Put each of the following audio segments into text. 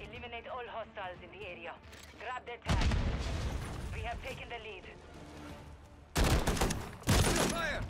Eliminate all hostiles in the area. Grab their tanks. We have taken the lead. Fire!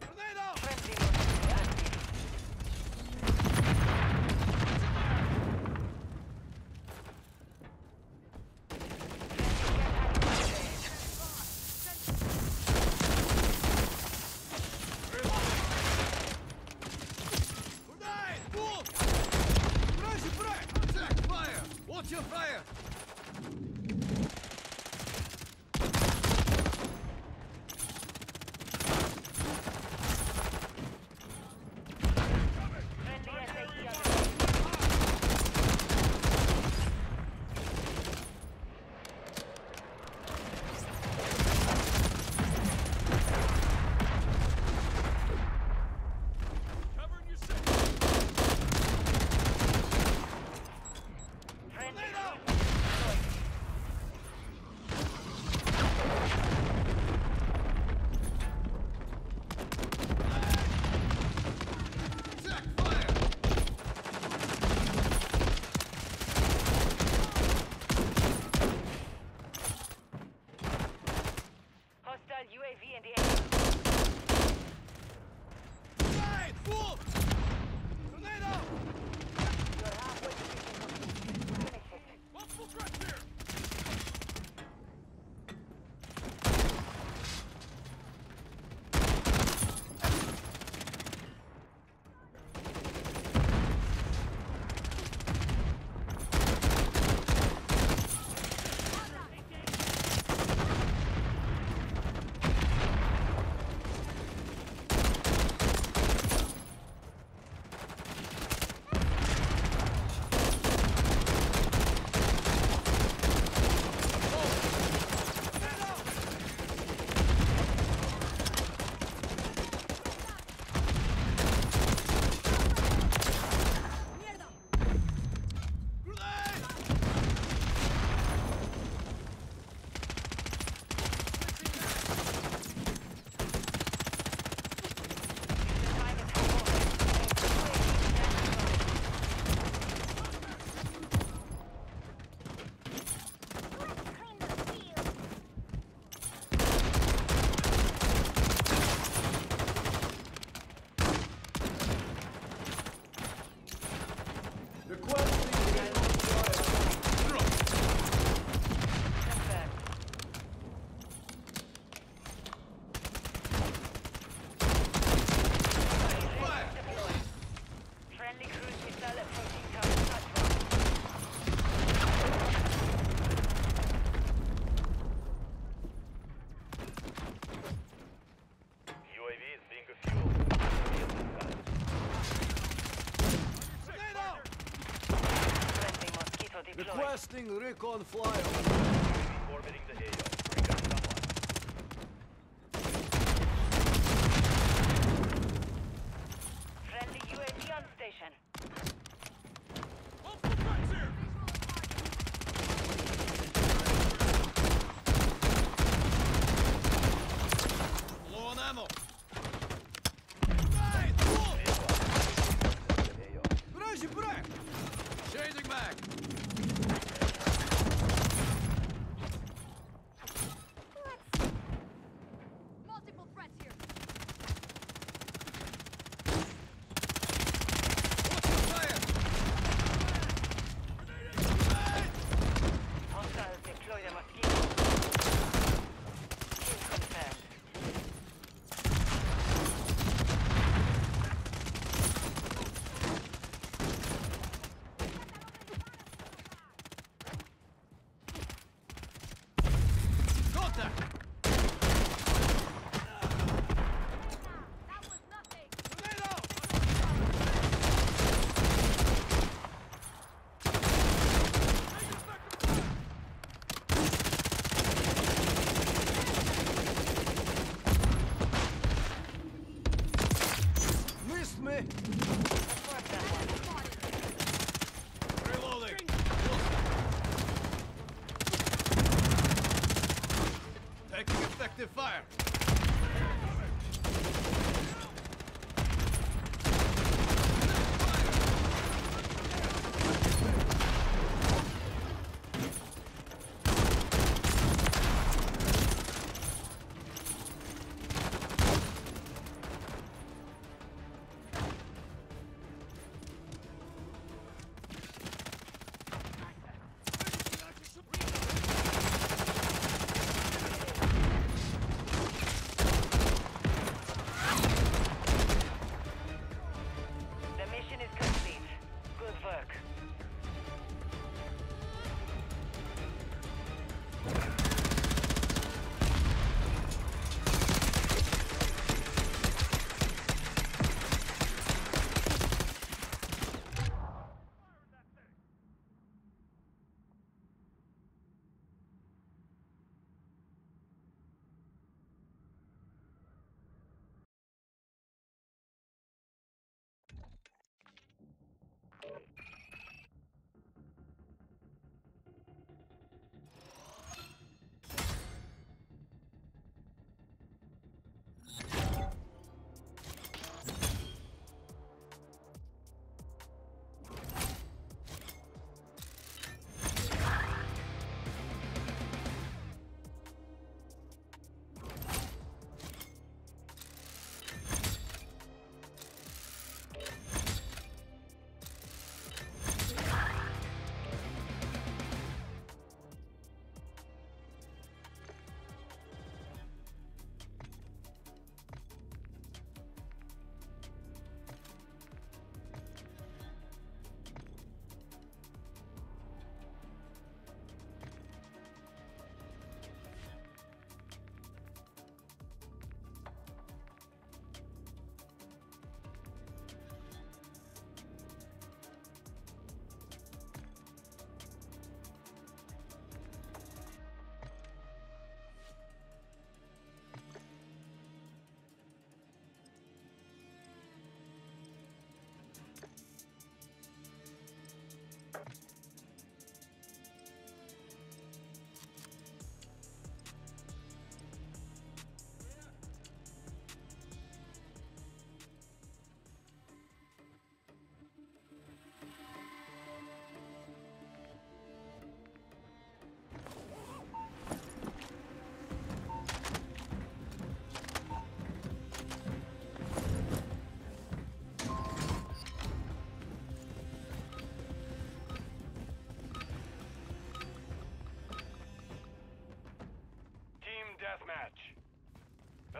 Grenade out! Friendly Requesting recon flyover.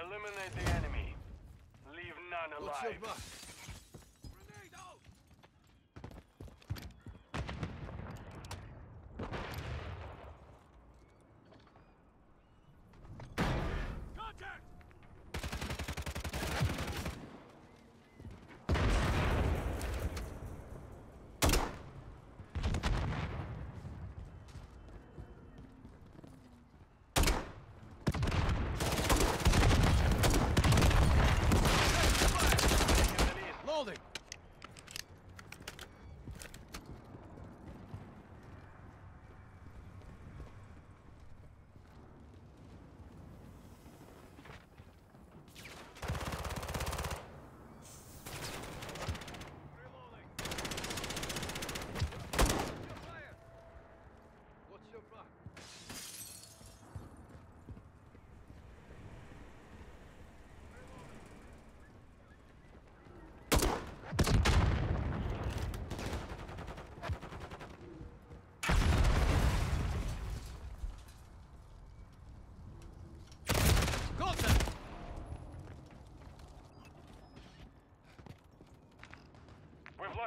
Eliminate the enemy. Leave none alive.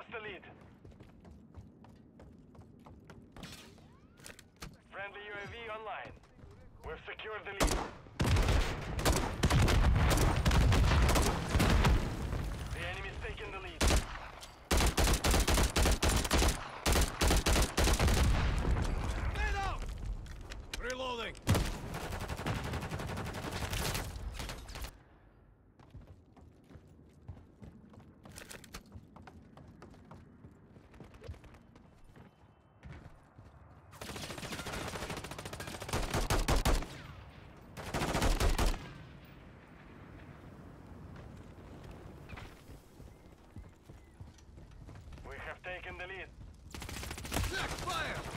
lost the lead. Friendly UAV online. We've secured the lead. taken the lead. Black fire!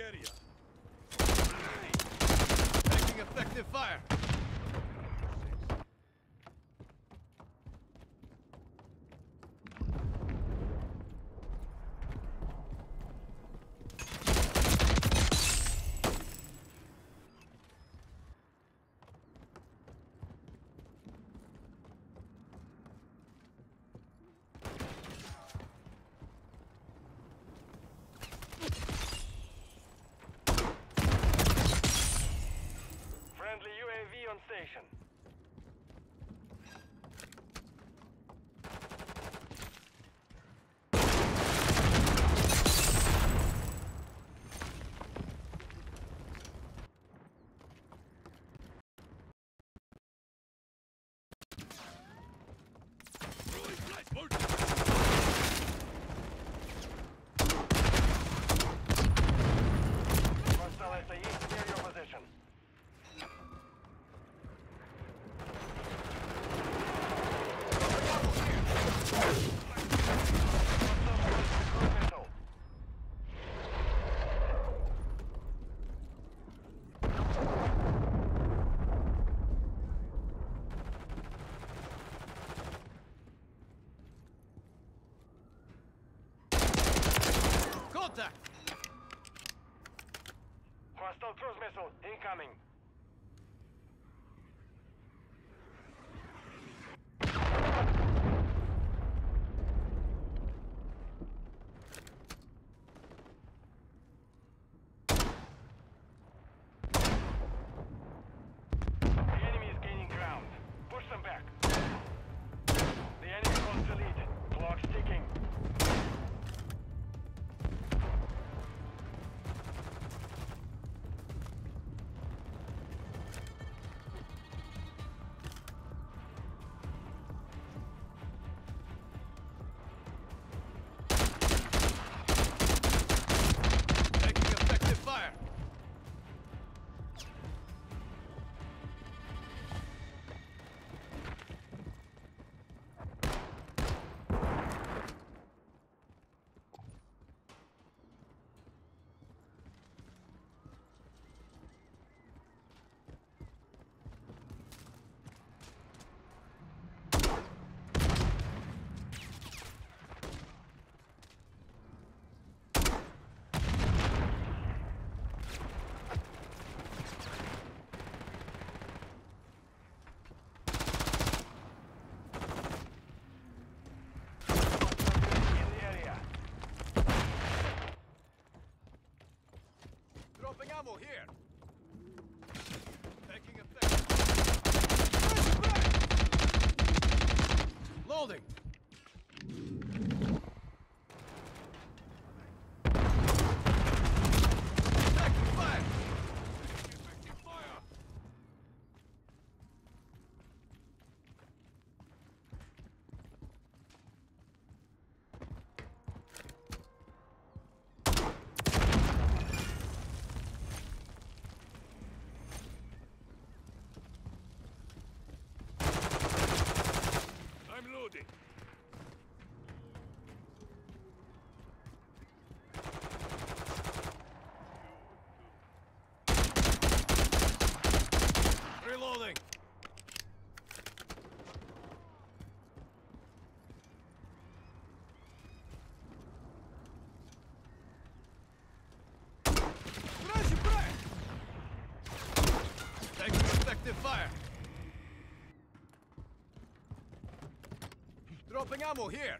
area. Taking effective fire. Так. Fire. Dropping ammo here.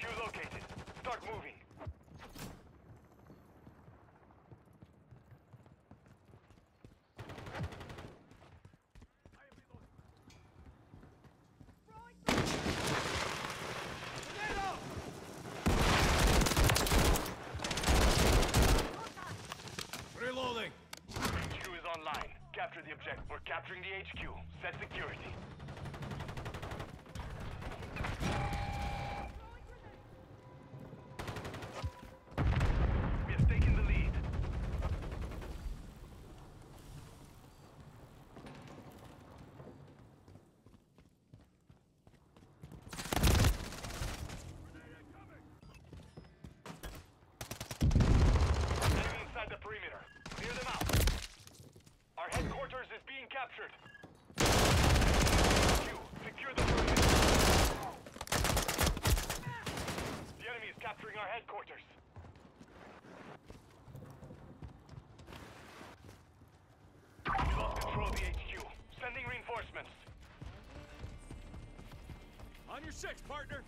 Issue location. six, partner!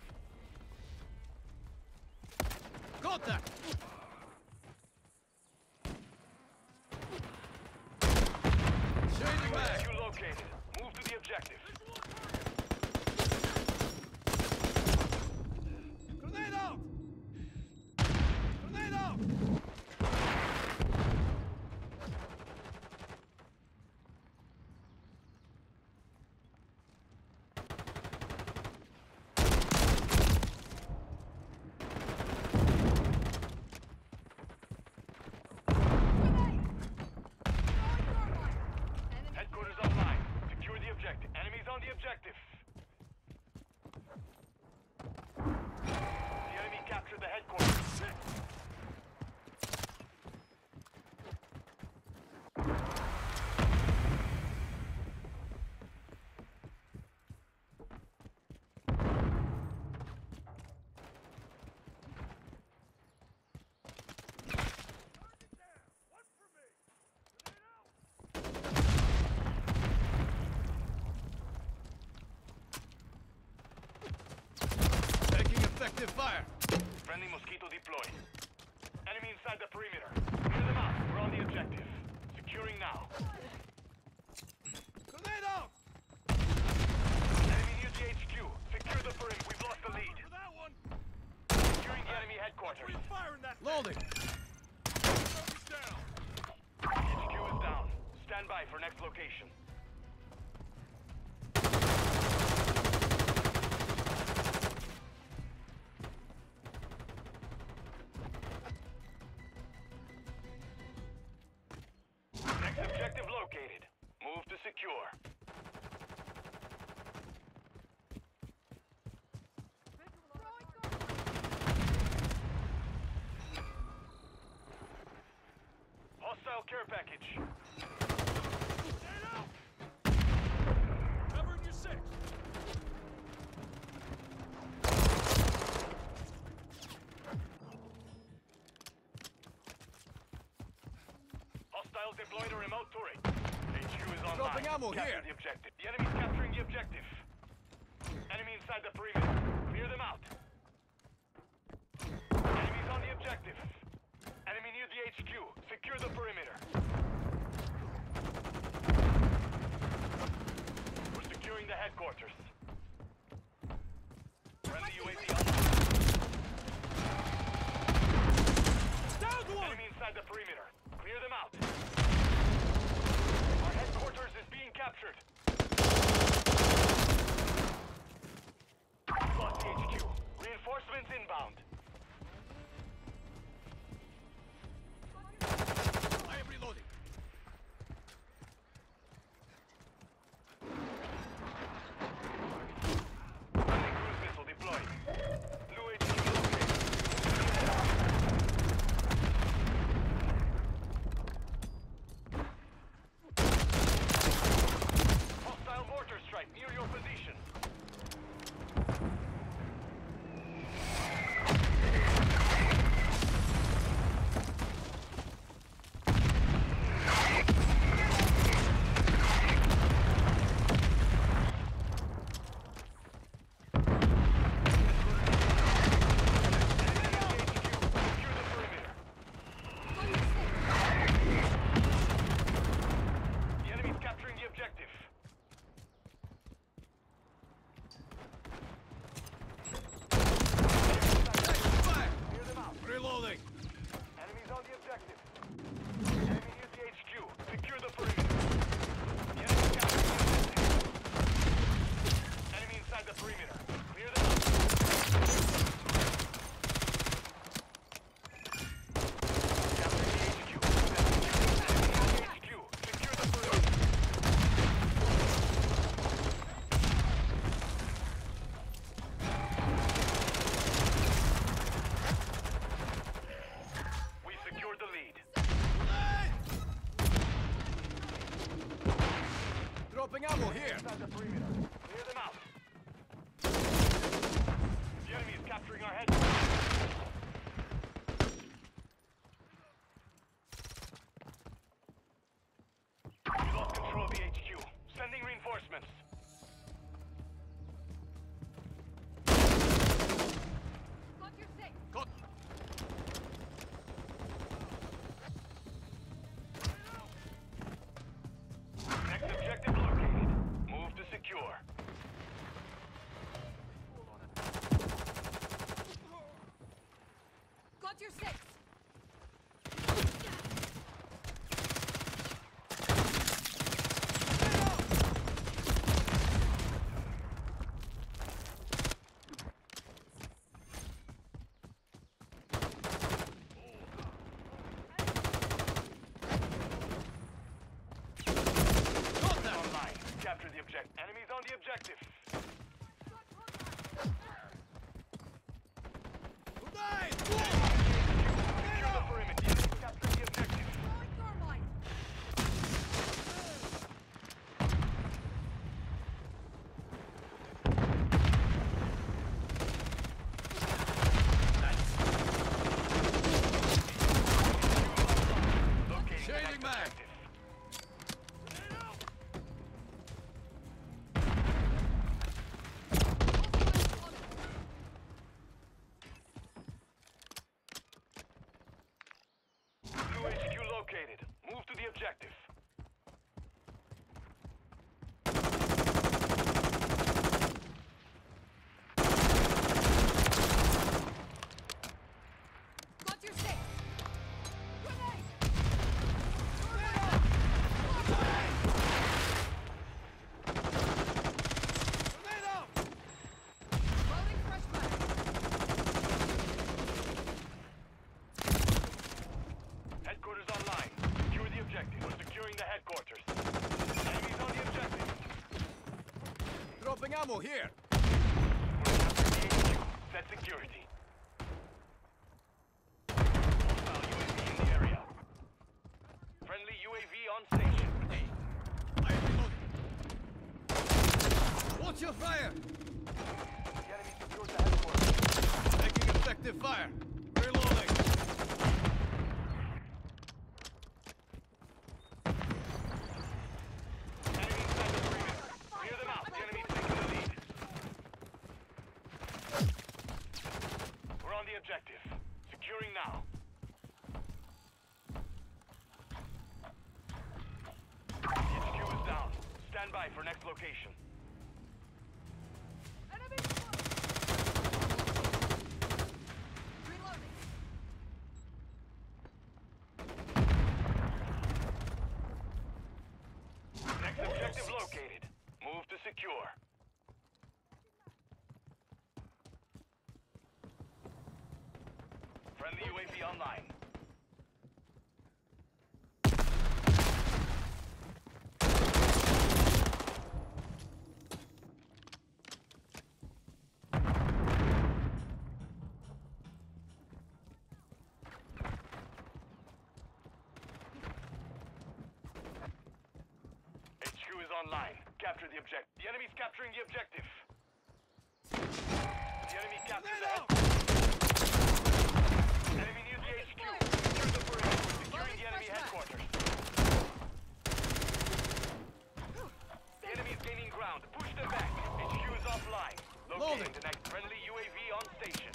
Active fire. Friendly Mosquito deployed. Enemy inside the perimeter. Clear them out. We're on the objective. Securing now. Hostiles deployed a remote turret. HQ is online. Dropping ammo here. The objective. The enemy's capturing the objective. Enemy inside the perimeter. Clear them out. Enemies on the objective. Enemy near the HQ. Secure the perimeter. We're securing the headquarters. Trouble here! You're safe. trouble here. by for next location. Enemy! Reloading. Next objective located. Move to secure. Friendly UAV online. the objective. The enemy's capturing the objective. The enemy captured the Enemy near the HQ. Secure the bridge. Securing the enemy headquarters. The enemy is gaining ground. Push them back. HQ is offline. Locating Loading. the next friendly UAV on station.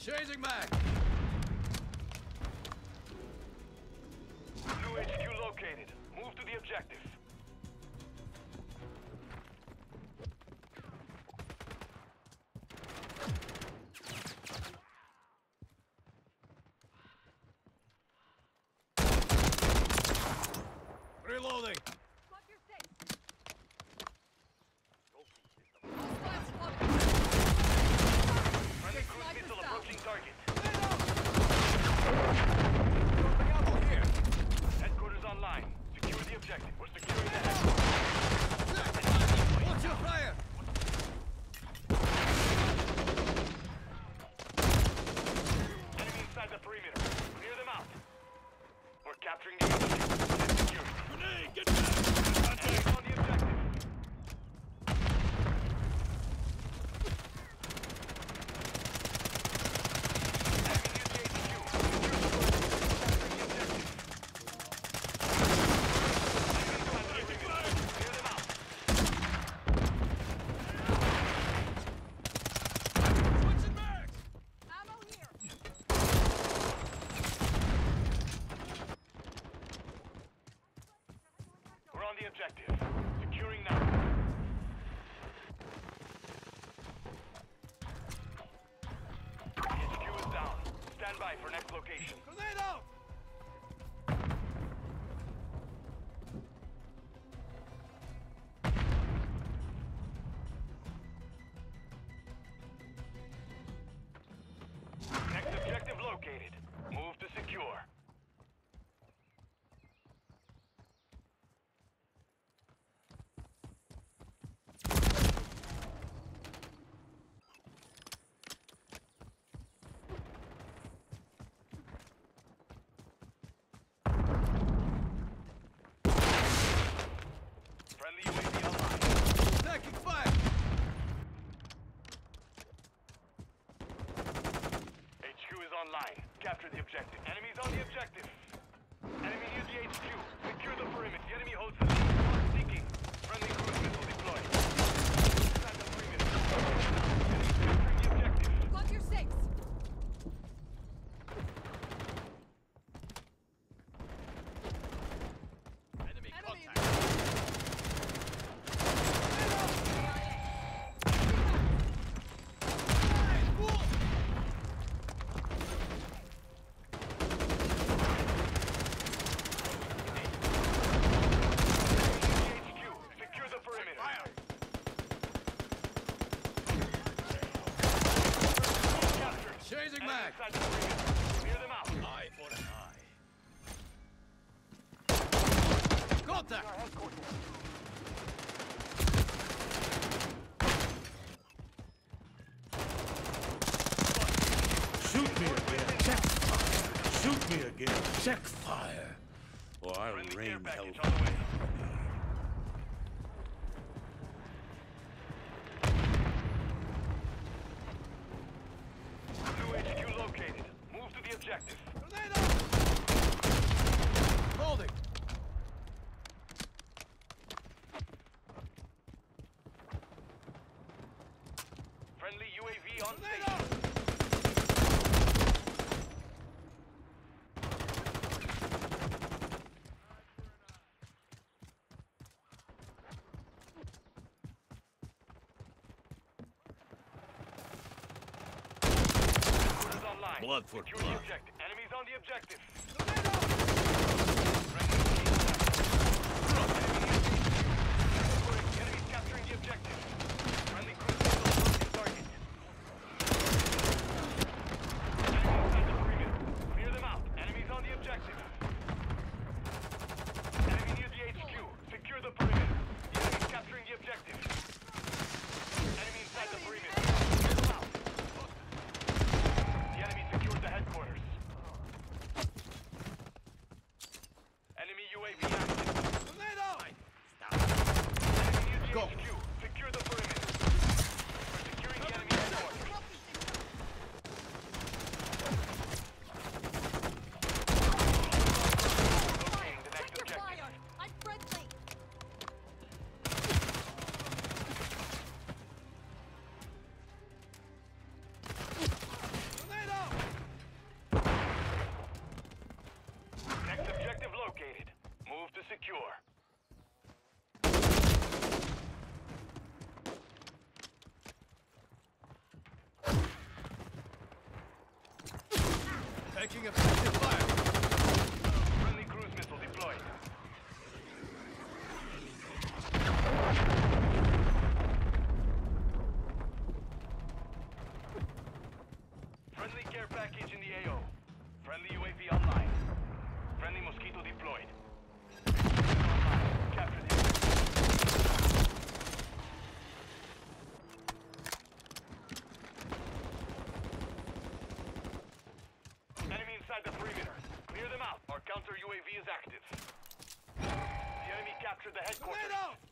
Chasing back. after the objective. Enemies on the objective. Enemy near the HQ. Secure the perimeter. The enemy holds the lead. Seeking. Friendly cruiser. Check fire, or I'll rain hell. Blood for Secure blood. Object. Enemies on the objective. Enemies capturing the objective. Taking effective fire. Friendly cruise missile deployed. Friendly care package in the AO. captured the headquarters.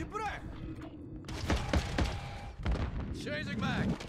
you back! Chasing back!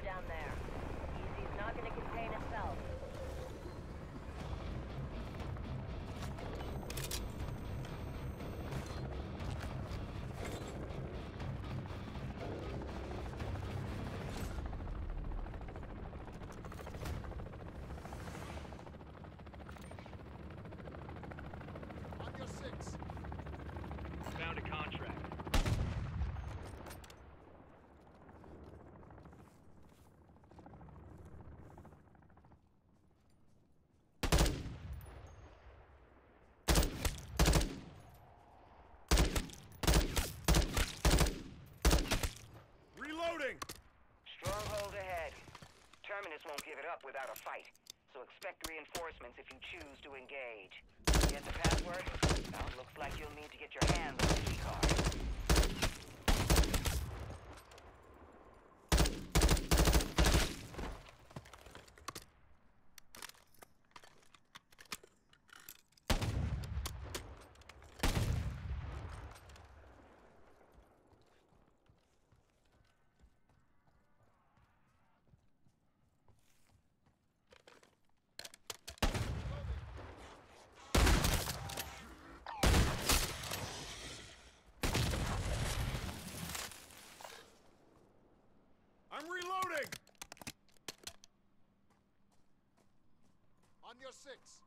down there. Terminus won't give it up without a fight, so expect reinforcements if you choose to engage. Get the password? Now looks like you'll need to get your hands on the key card. I'm reloading! On your six.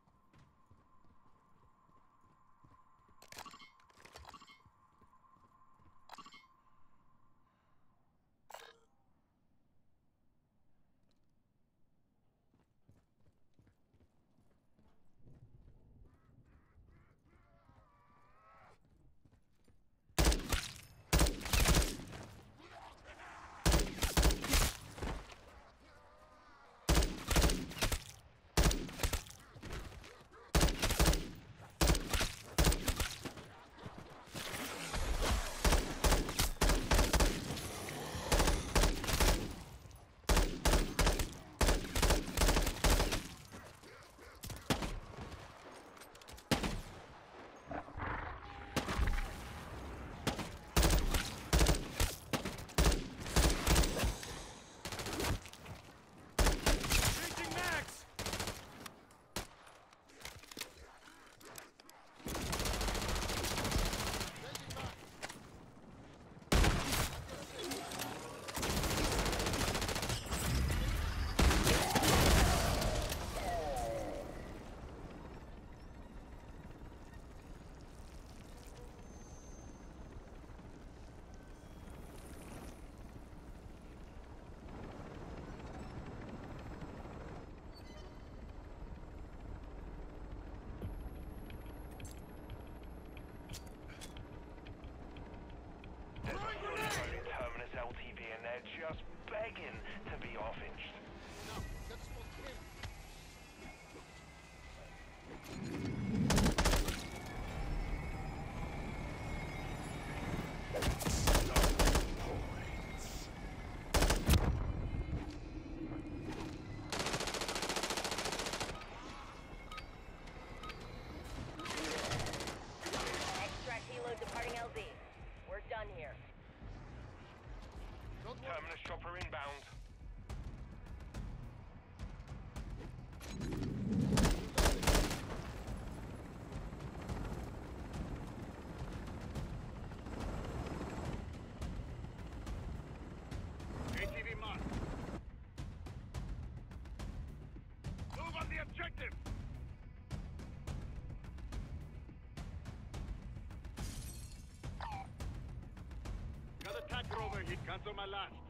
Cancel my last.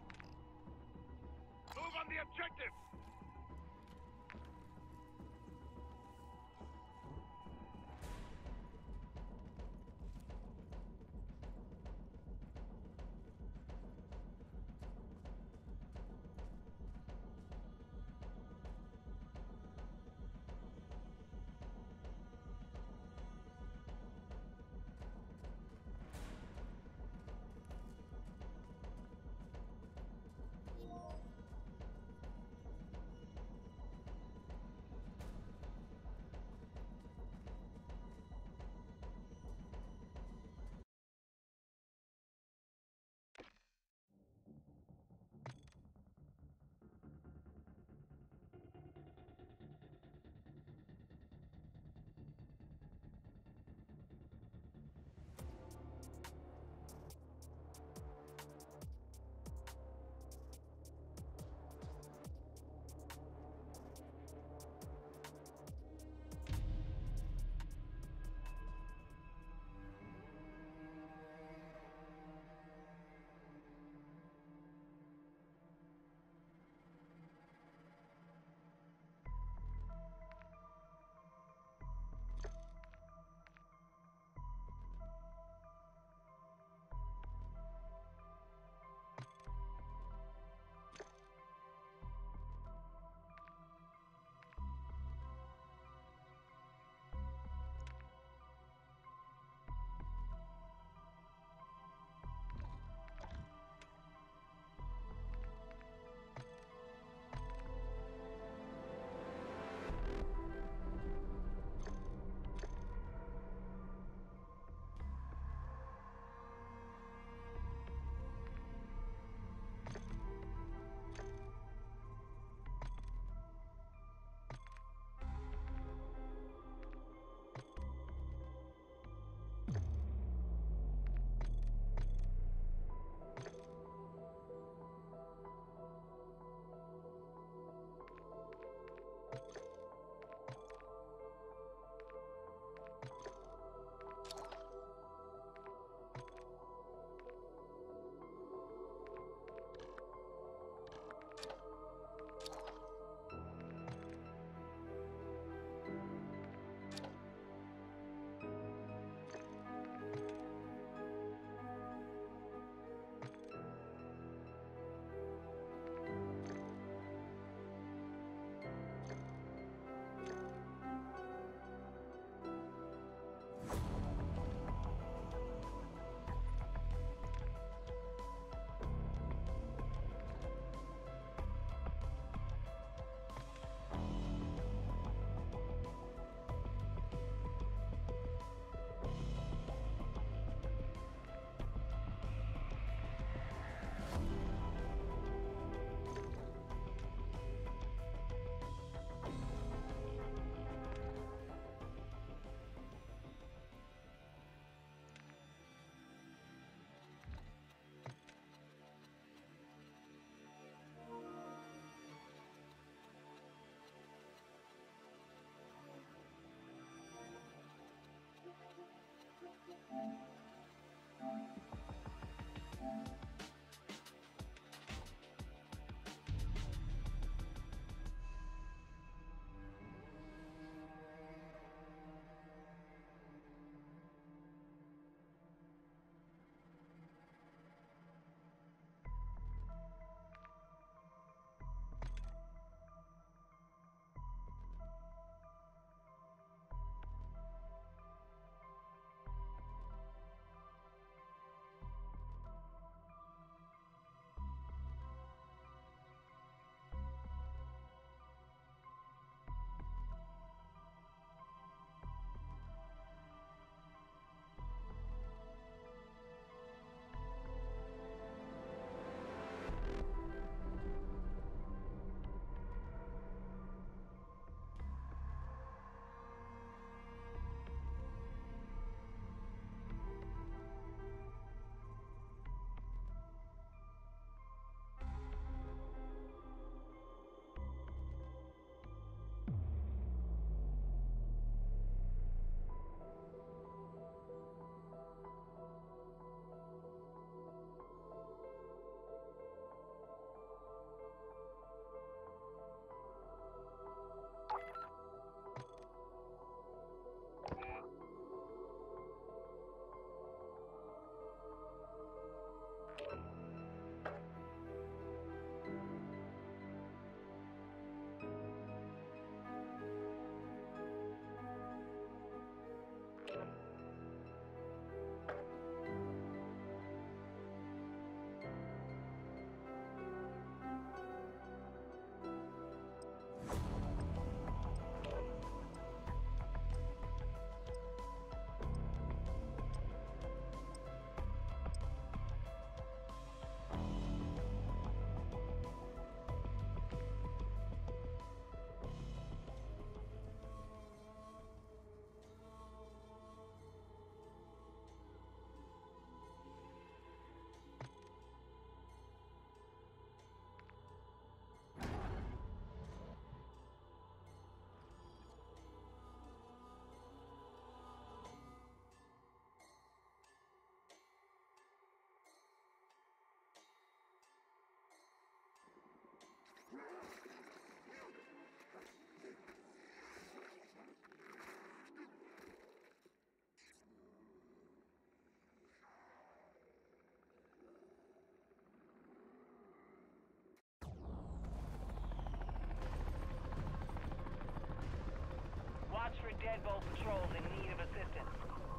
Deadbolt patrols in need of assistance.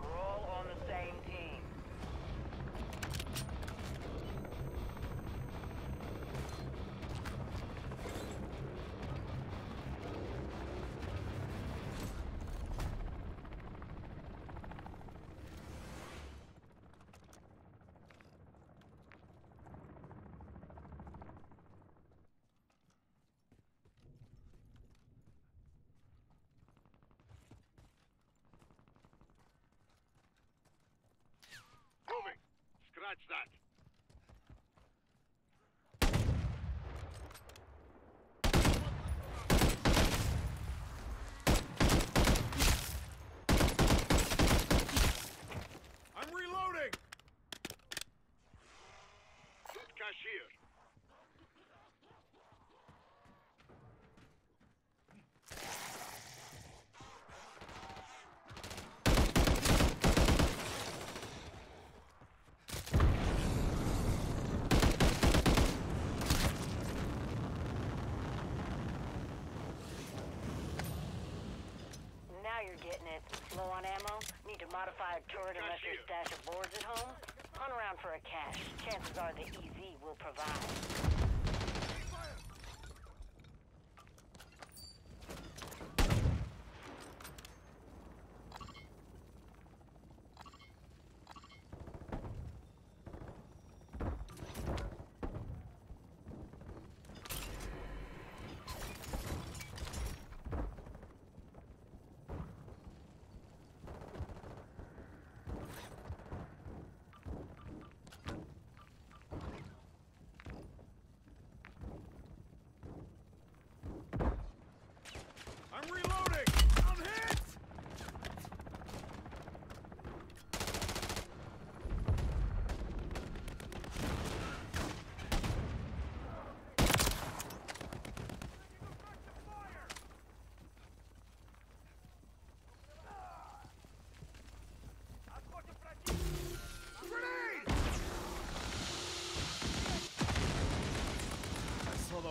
We're all on the same team. Moving. Scratch that. I'm reloading! Shoot cashier. Now you're getting it. Low on ammo? Need to modify a turret unless your stash of boards at home? Hunt around for a cache. Chances are the EZ will provide.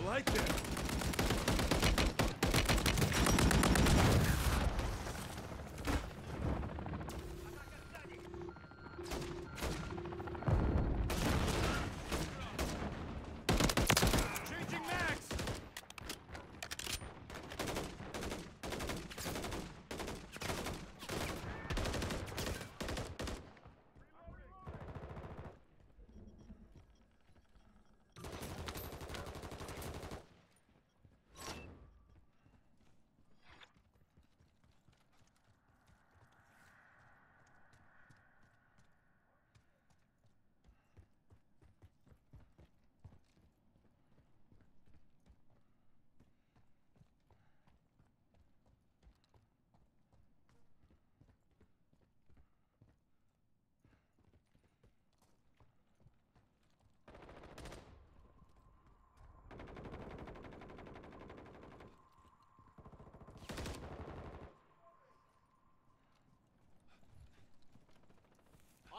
like that.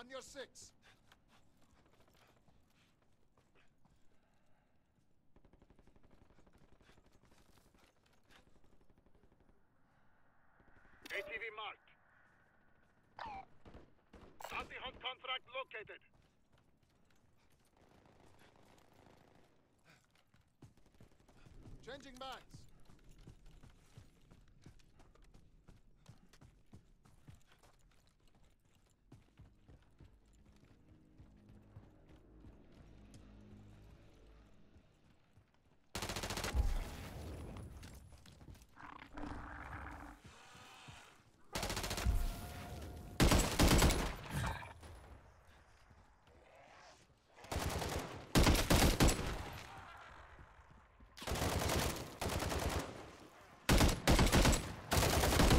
On your six. ATV marked. Bounty hunt contract located. Changing mags.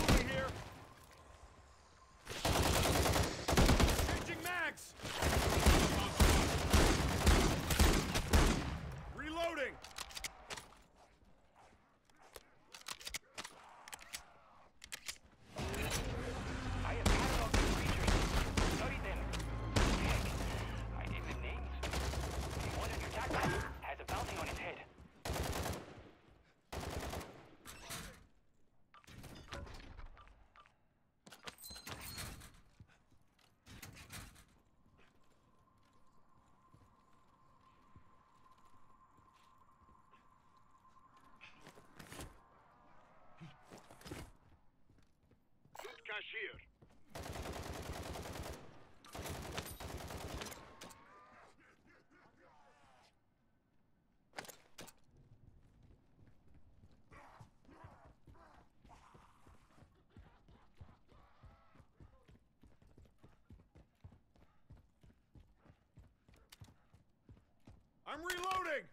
Moving here. Changing mags. Reloading. I have cataloged the creatures. Studied them. Heck, I gave them names. One of your tactics has a bounty on his head. Cashier. I'm reloading.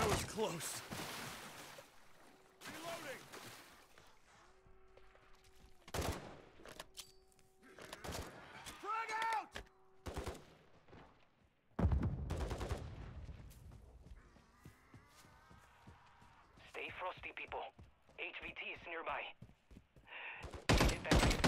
That was close. Reloading. Frag out! Stay frosty, people. HVT is nearby. Get that right.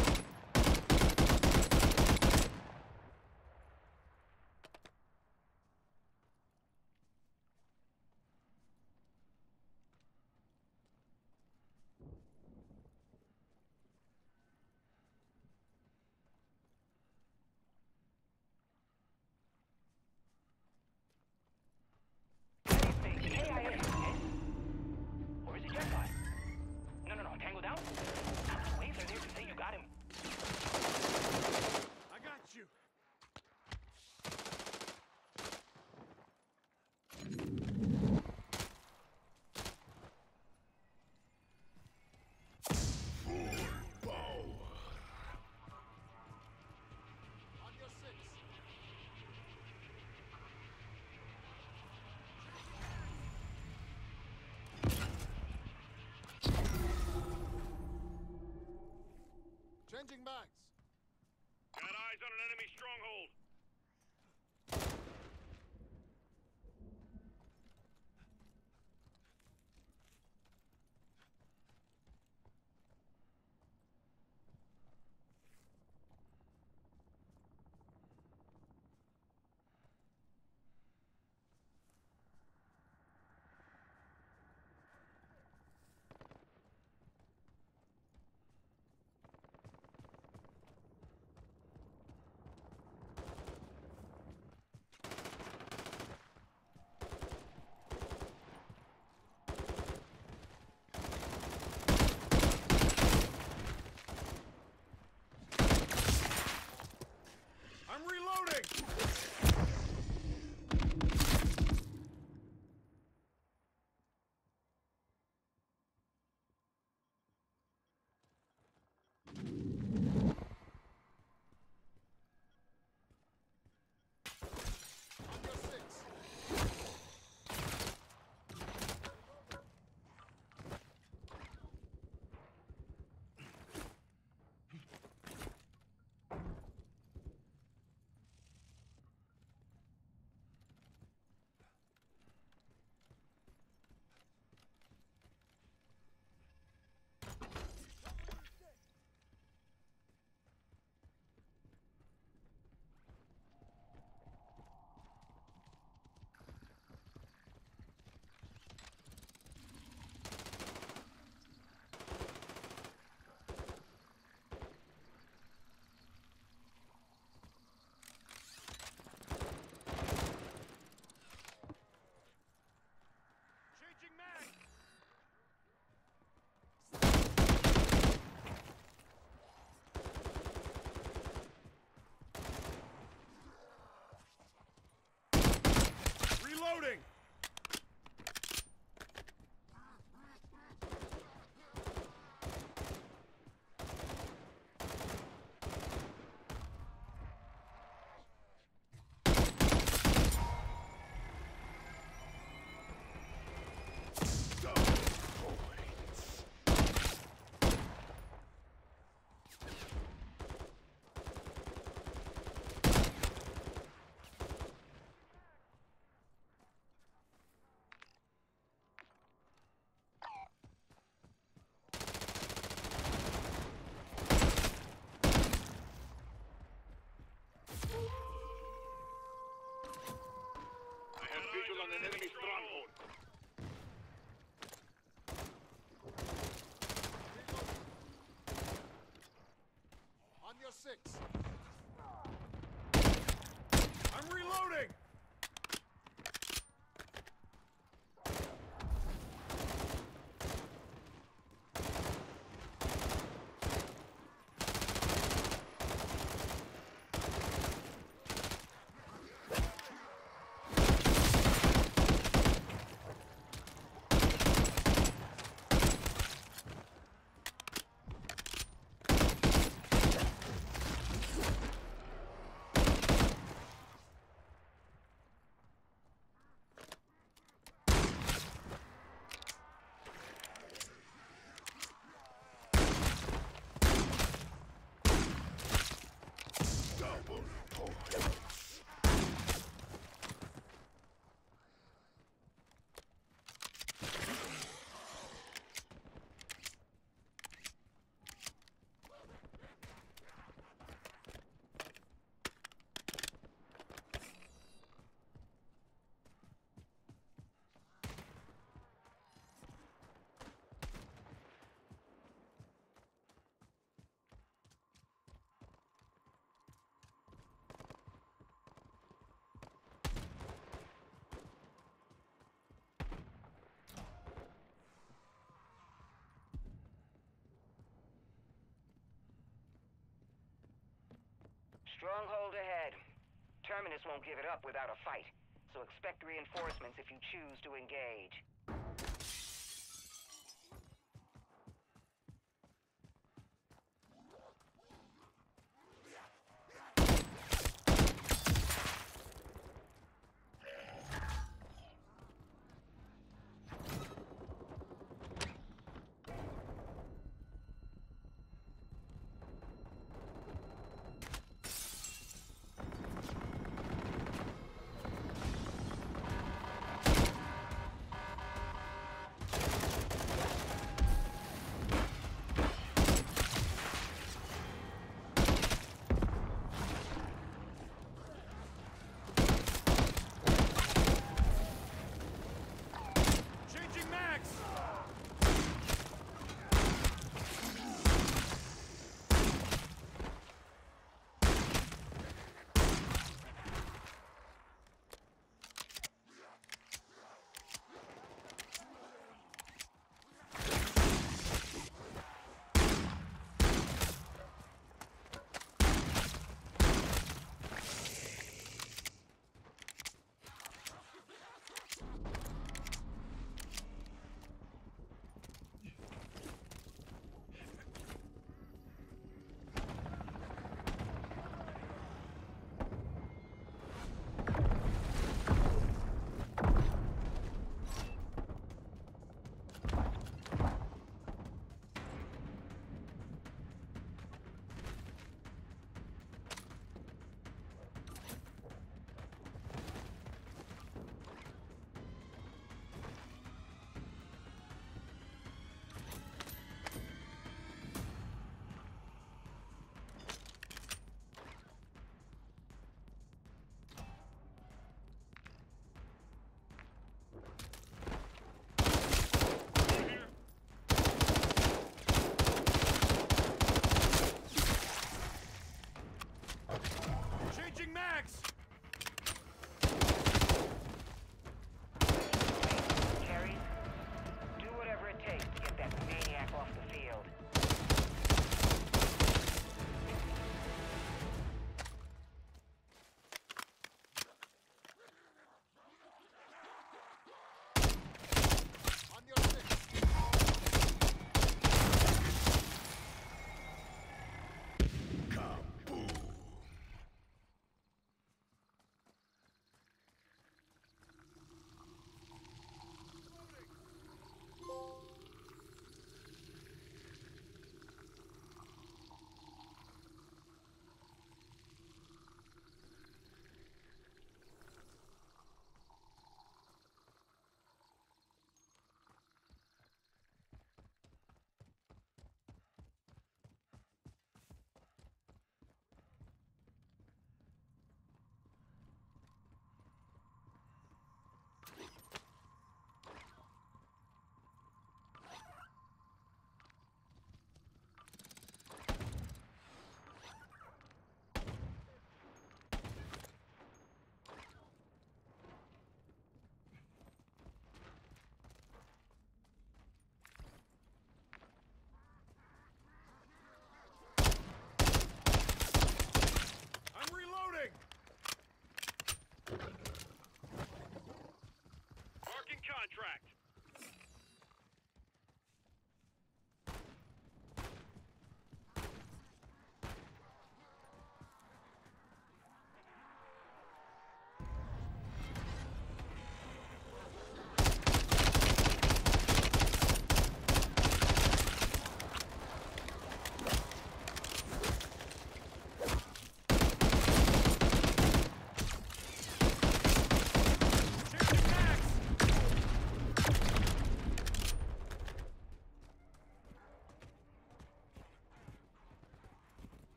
Changing mags. Got eyes on an enemy on an enemy stronghold. On your six. I'm reloading! Stronghold ahead. Terminus won't give it up without a fight, so expect reinforcements if you choose to engage.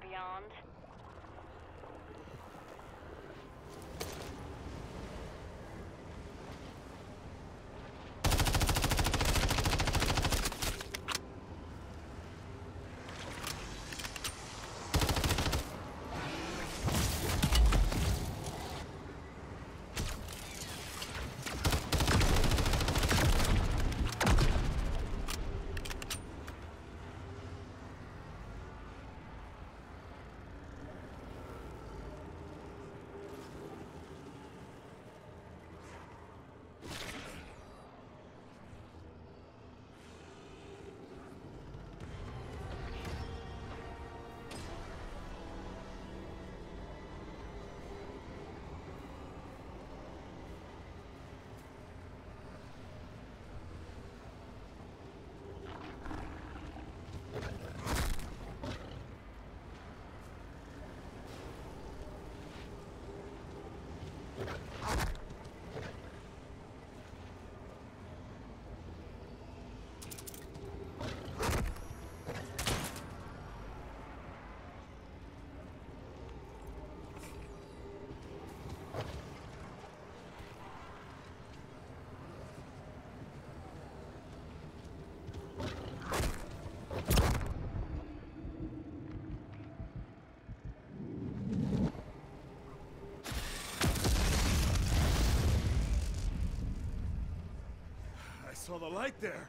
Beyond. I saw the light there.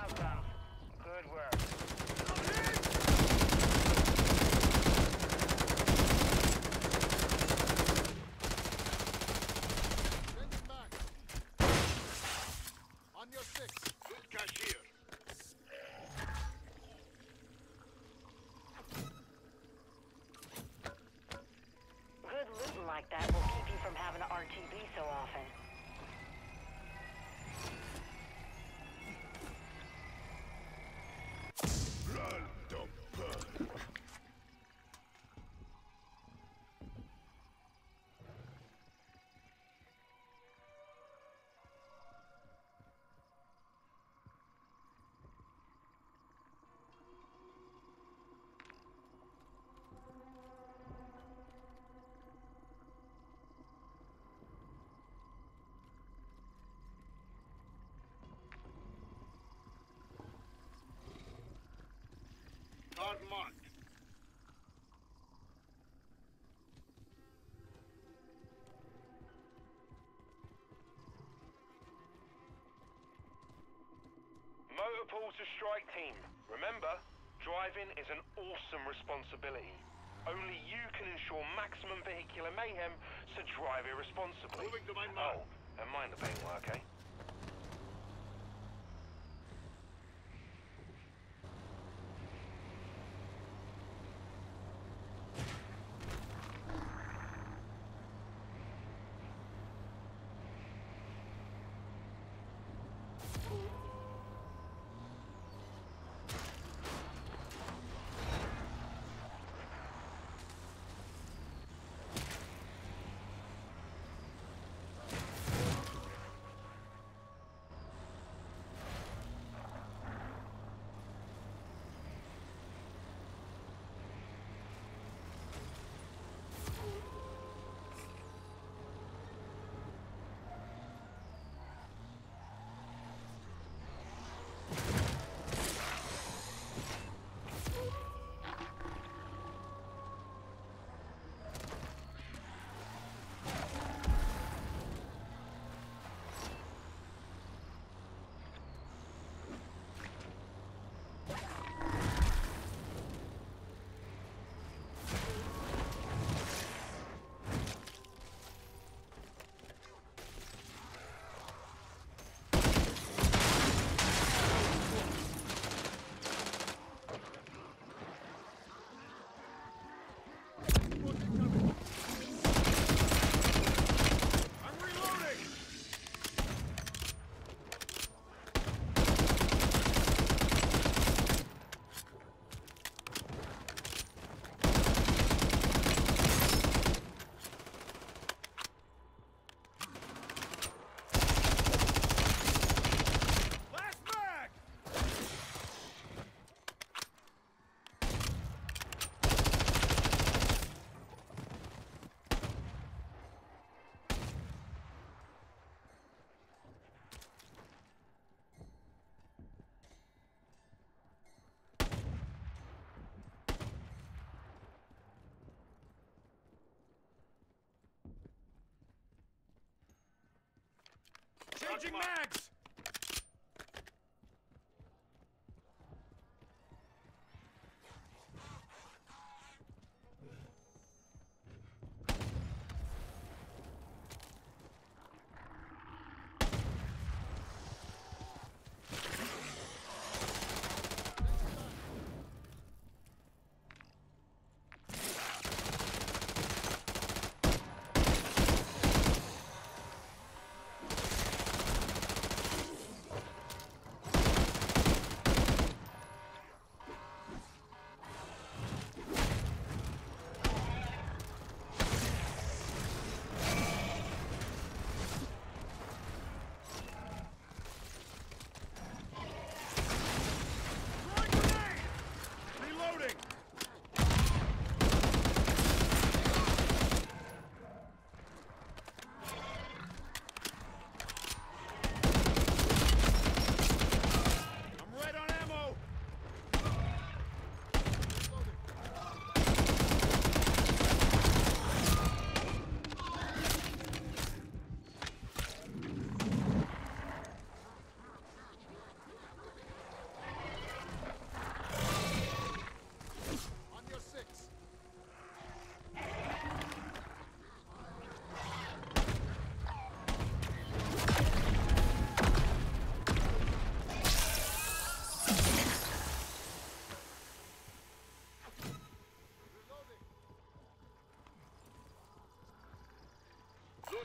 Outcomes. Good work. Changing back. On your six. Good cashier. Good looting like that will keep you from having to RTB so often. Motorpool to strike team. Remember, driving is an awesome responsibility. Only you can ensure maximum vehicular mayhem, so drive irresponsibly. Moving to my mark. Oh, and mind the paintwork, eh? Changing mags.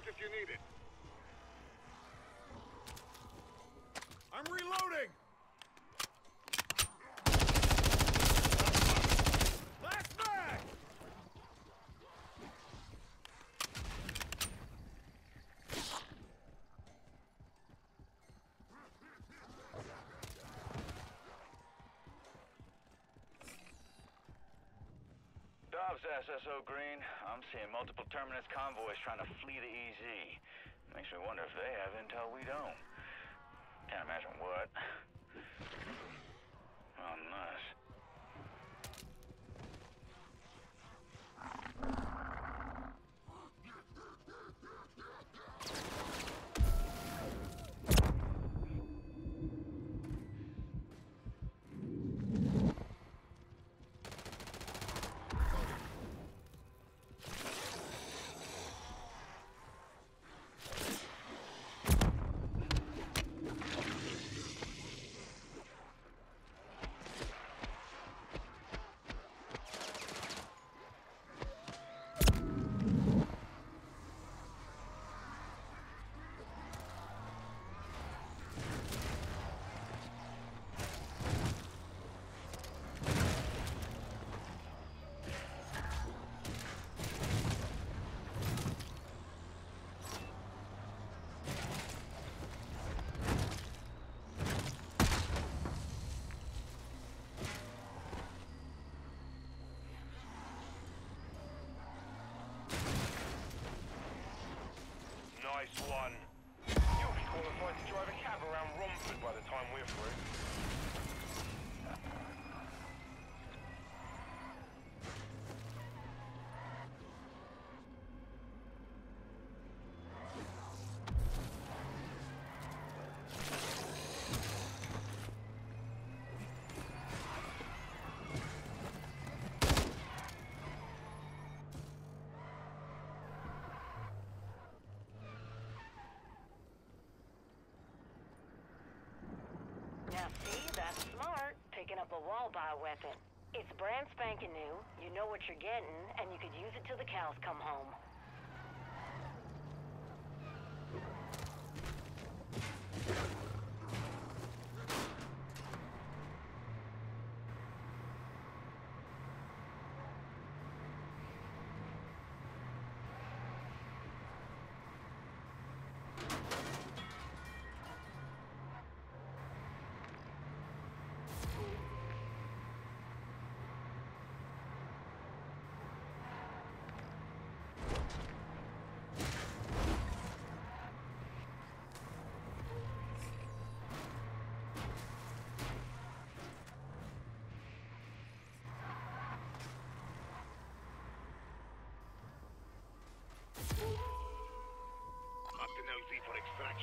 You need it. I'm reloading! Last mag! Dobbs, SSO Green. I'm seeing multiple Terminus convoys trying to flee the EZ. Makes me wonder if they have intel we don't. Can't imagine what. Unless... One. You'll be qualified to drive a cab around Romford by the time we're through. See, that's smart. Picking up a wall-buy weapon. It's brand spanking new, you know what you're getting, and you could use it till the cows come home.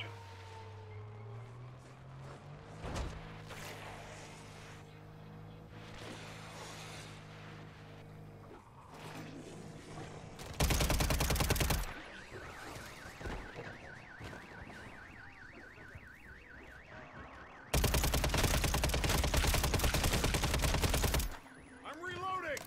For extraction. I'm reloading!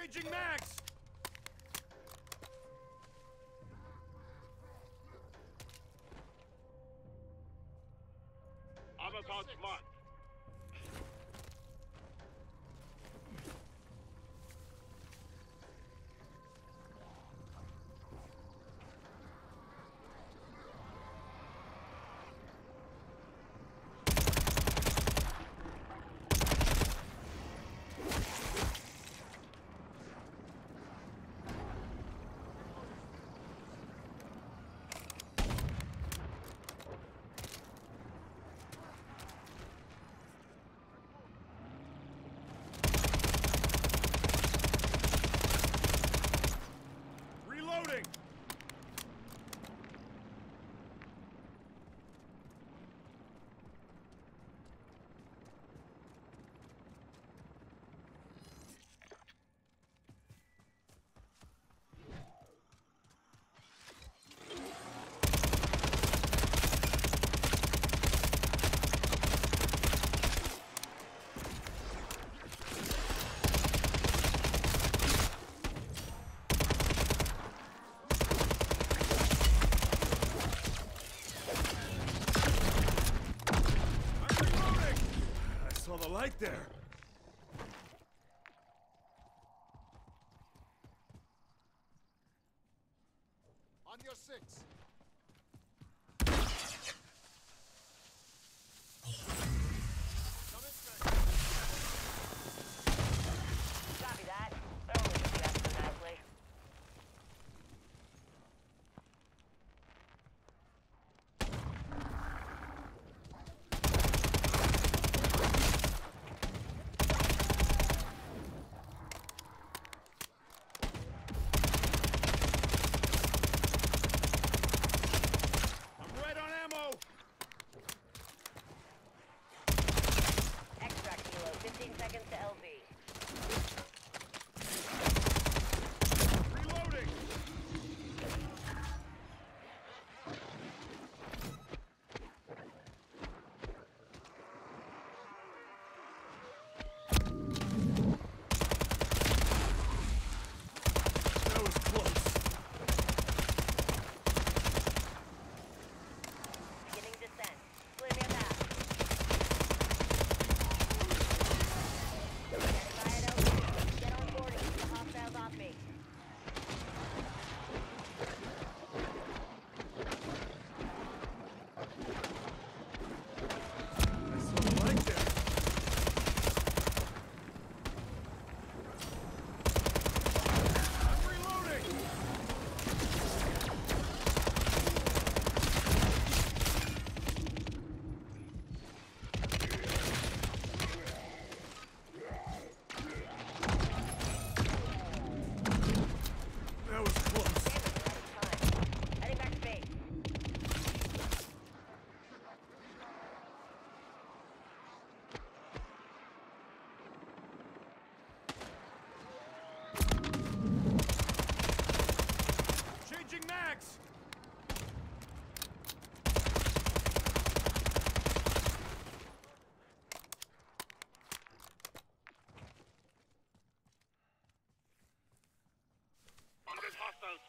Changing mags! light there.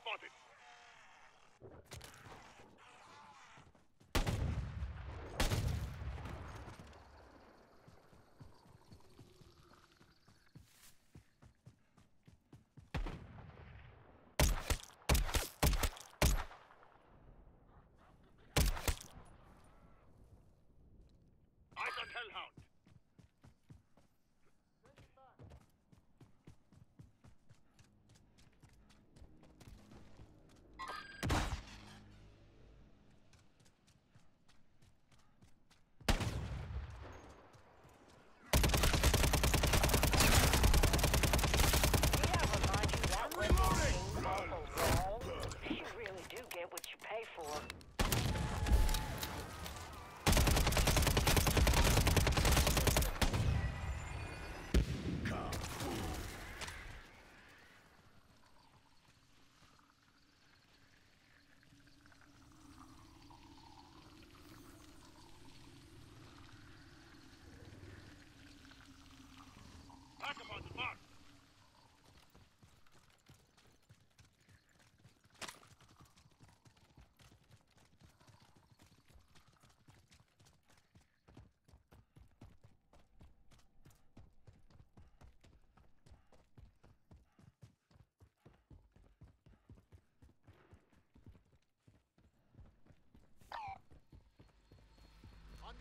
spotted.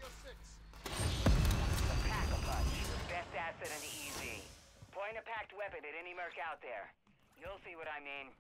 The Pack-a-Punch, best asset in the EZ. Point a packed weapon at any merc out there. You'll see what I mean.